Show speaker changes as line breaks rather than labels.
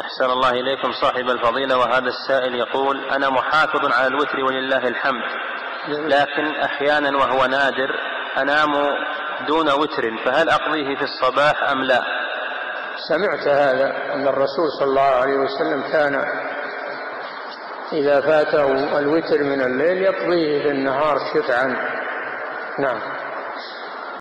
أحسن الله إليكم صاحب الفضيلة وهذا السائل يقول أنا محافظ على الوتر ولله الحمد لكن أحيانا وهو نادر أنام دون وتر فهل أقضيه في الصباح أم لا؟
سمعت هذا أن الرسول صلى الله عليه وسلم كان إذا فاته الوتر من الليل يقضيه في النهار شفعا. نعم.